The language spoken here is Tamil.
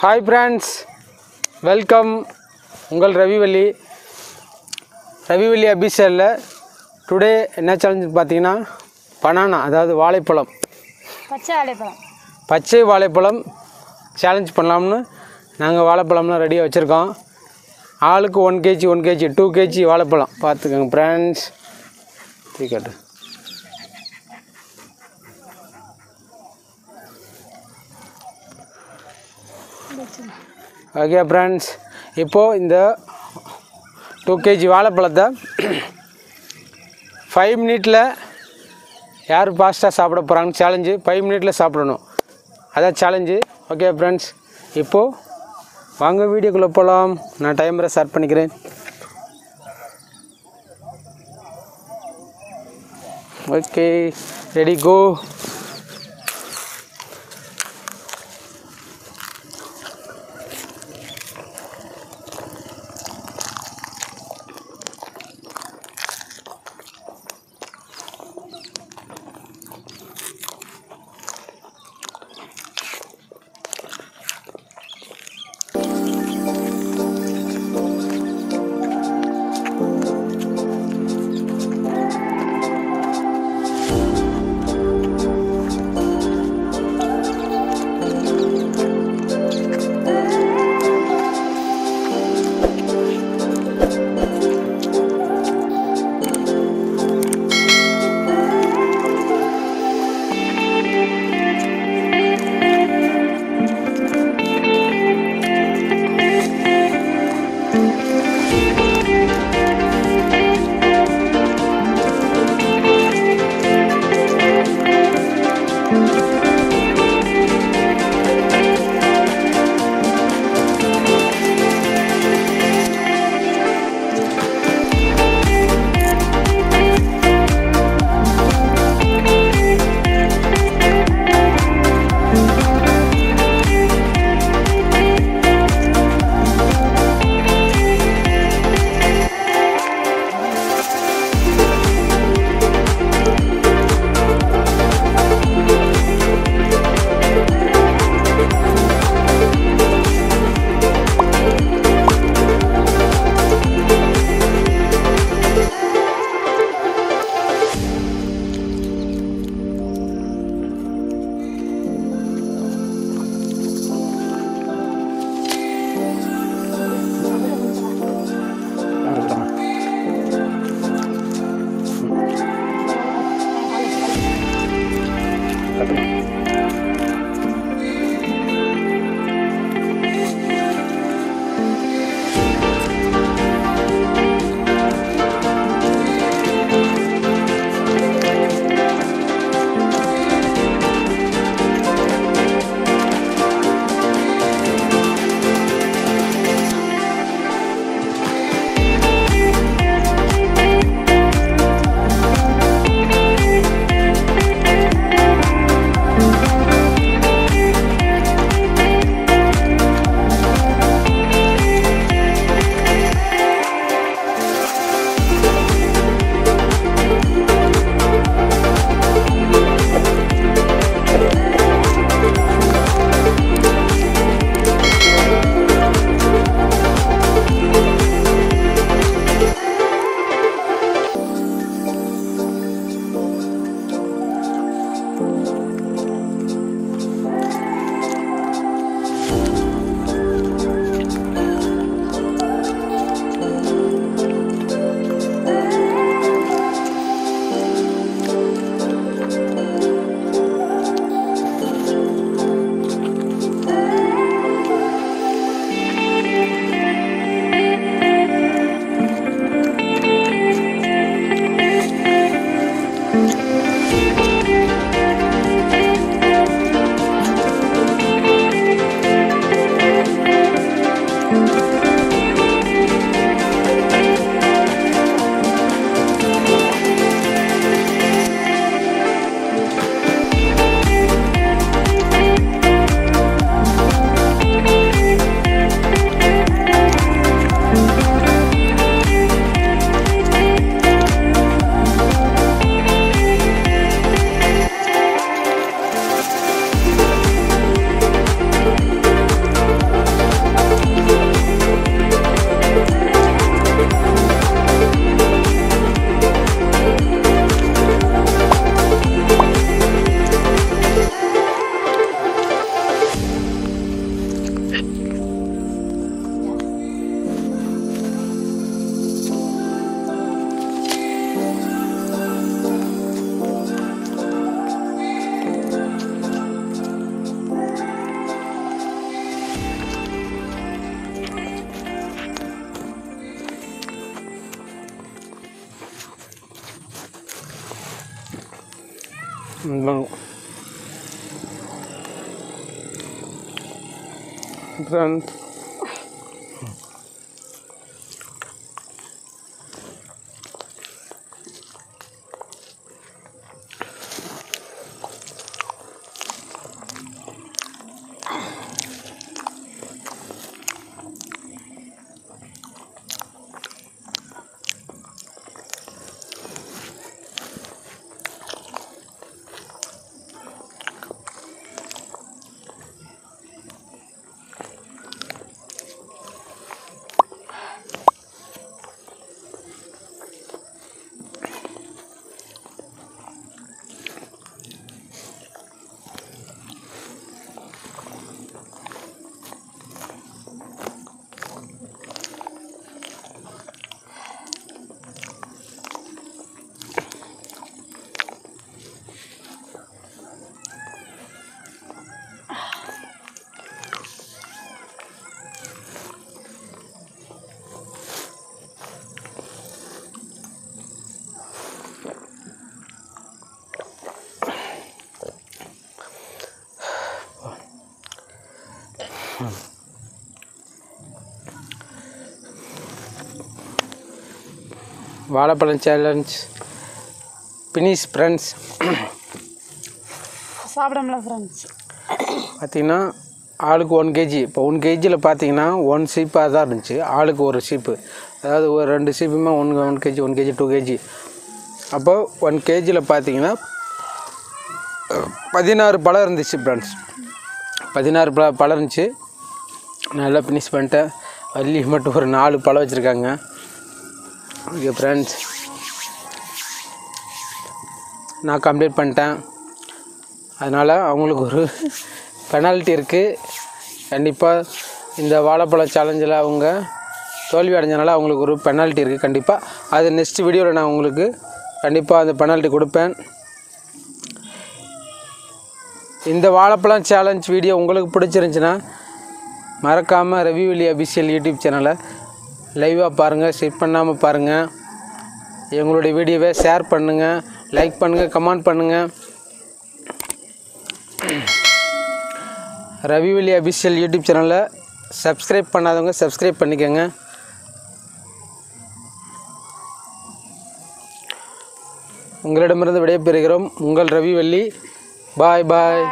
ஹாய் ஃப்ரெண்ட்ஸ் வெல்கம் உங்கள் ரவிவல்லி ரவிவல்லி அபிஷேலில் டுடே என்ன சேலஞ்சு பார்த்தீங்கன்னா பனானா அதாவது வாழைப்பழம். பச்சை வாழைப்பழம். பச்சை வாழைப்பழம் சேலஞ்ச் பண்ணலாம்னு நாங்கள் வாழைப்பழம்லாம் ரெடியாக வச்சுருக்கோம். ஆளுக்கு one KG one KG two KG வாழைப்பழம். பார்த்துக்கோங்க ஃப்ரெண்ட்ஸ் தீக்கட்டு ஓகே ஃப்ரெண்ட்ஸ் இப்போது இந்த டூ கேஜி வாழைப்பழத்தை ஃபைவ் மினிட்டில் யார் ஃபாஸ்ட்டாக சாப்பிட போகிறாங்கன்னு சேலஞ்சு ஃபைவ் மினிட்டில் சாப்பிடணும். அதான் சேலஞ்சு ஓகே ஃப்ரெண்ட்ஸ் இப்போது வாங்க வீடியோக்குள்ளே போகலாம் நான் டைமரை ஸ்டார்ட் பண்ணிக்கிறேன். ஓகே ரெடி கோ ஃப்ரெண்ட்ஸ் வாழைப்பழம் சேலஞ்ச் பினிஷ் ஃப்ரெண்ட்ஸ் சாப்பிடம்ல ஃப்ரெண்ட்ஸ் பார்த்தீங்கன்னா ஆளுக்கு ஒன் கேஜி இப்போ ஒன் கேஜியில் பார்த்தீங்கன்னா ஒன் சீப்பாக தான் இருந்துச்சு. ஆளுக்கு ஒரு சீப்பு அதாவது ஒரு ரெண்டு சீப்புமே one one KG one KG two KG அப்போ ஒன் கேஜியில் பார்த்தீங்கன்னா பதினாறு பழம் இருந்துச்சு ஃப்ரெண்ட்ஸ் பதினாறு பழ பழம் இருந்துச்சு. நல்லா ஃபினிஷ் பண்ணிட்டேன். வள்ளி மட்டும் ஒரு நாலு பழம் வச்சுருக்காங்க. ஓகே ஃப்ரெண்ட்ஸ் நான் கம்ப்ளீட் பண்ணிட்டேன். அதனால் அவங்களுக்கு ஒரு பெனால்ட்டி இருக்குது கண்டிப்பாக இந்த வாழைப்பழம் சேலஞ்சில் அவங்க தோல்வி அடைஞ்சனால அவங்களுக்கு ஒரு பெனால்ட்டி இருக்குது கண்டிப்பாக அது நெக்ஸ்ட் வீடியோவில் நான் உங்களுக்கு கண்டிப்பாக அந்த பெனால்ட்டி கொடுப்பேன். இந்த வாழைப்பழம் சேலஞ்ச் வீடியோ உங்களுக்கு பிடிச்சிருந்துச்சின்னா மறக்காமல் ரவிவெளி அபிஷியல் யூடியூப் சேனலை லைவாக பாருங்கள் ஸ்கிப் பண்ணாமல் பாருங்கள் எங்களுடைய வீடியோவை ஷேர் பண்ணுங்கள் லைக் பண்ணுங்கள் கமெண்ட் பண்ணுங்கள் ரவிவெளி அபிஷியல் யூடியூப் சேனலை சப்ஸ்கிரைப் பண்ணாதவங்க சப்ஸ்கிரைப் பண்ணிக்கோங்க. உங்களிடமிருந்து விடைபெறுகிறோம். உங்கள் ரவிவள்ளி பாய் பாய்